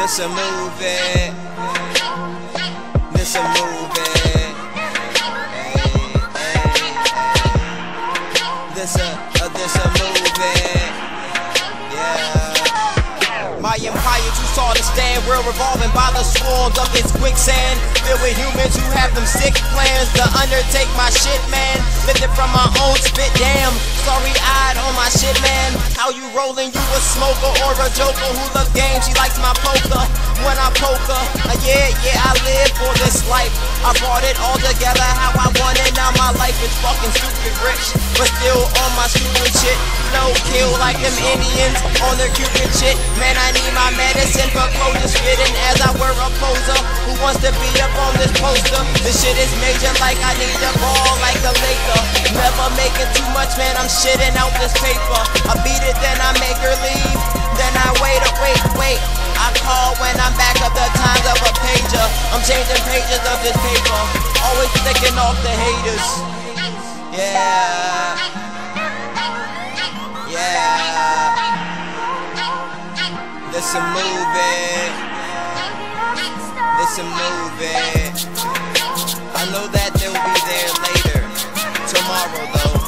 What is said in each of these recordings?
This a movie. Stand. World revolving by the swarms of this quicksand. Filled with humans who have them sick plans to undertake my shit, man. Lifted from my own spit, damn. Sorry eyed on my shit, man. How you rolling? You a smoker or a joker who loves games? She likes my poker when I poke her. Uh, yeah, yeah, I live for this life. I brought it all together how I want it. Now my life is fucking stupid rich, but still on my stupid shit. No kill like them Indians on their Cupid shit. Man, I need my medicine for closure spitting as I wear a poser who wants to be up on this poster. This shit is major like I need the ball like a Laker. Never making too much, man. I'm shitting out this paper. I beat it, then I make her leave. Then I wait, oh, wait, wait. I call when I'm back up the times of a pager. I'm changing pages of this paper. Always thinking off the haters. Yeah. This a movie. This a movie. I know that they'll be there later. Tomorrow though.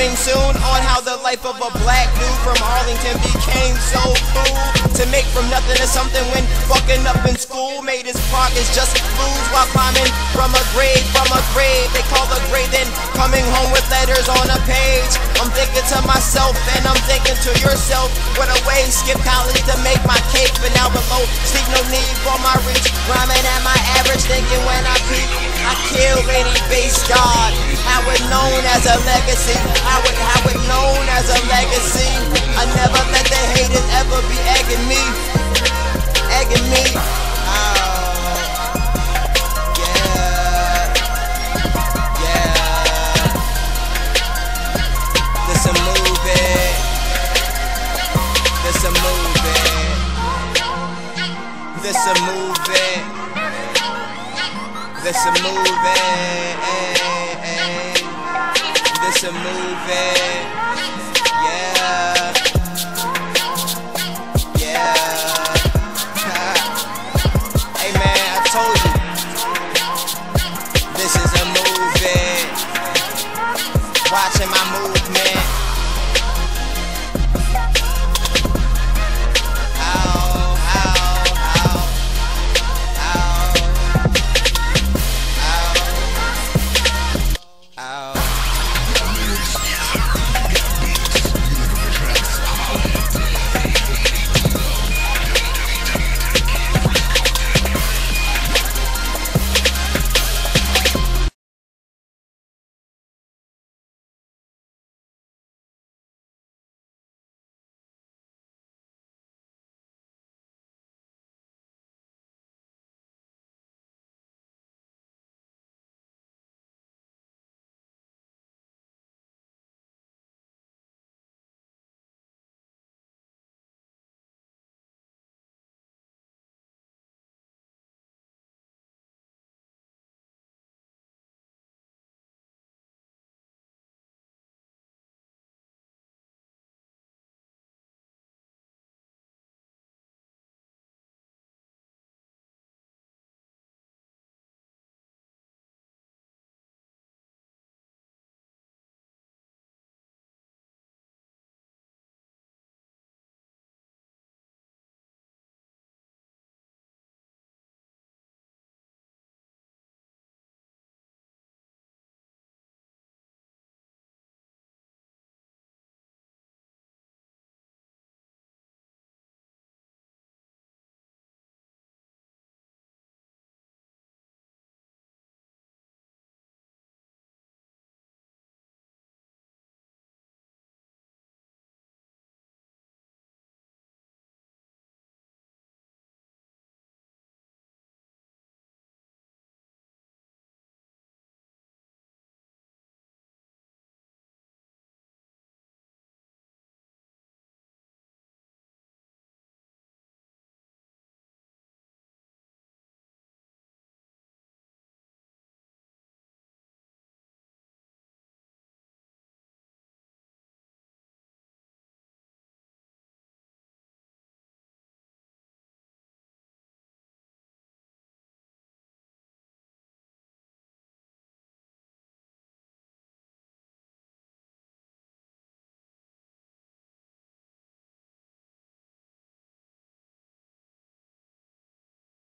Coming soon on how the life of a black dude from Arlington became so cool. To make from nothing to something when fucking up in school made his progress just lose while climbing from a grave, from a grave. They call the grave then coming home with letters on a page. I'm thinking to myself and I'm thinking to yourself. What a way, skip college to make my cake, but now below, sleep no need for my reach. Rhyming at my thinking when I peak, I kill any base god. How it known as a legacy, how it, how it known as a legacy. I never let the haters ever be egging me, egging me. Oh, yeah, yeah. This a movie. This a movie. This a movie. This a movie. This a movie.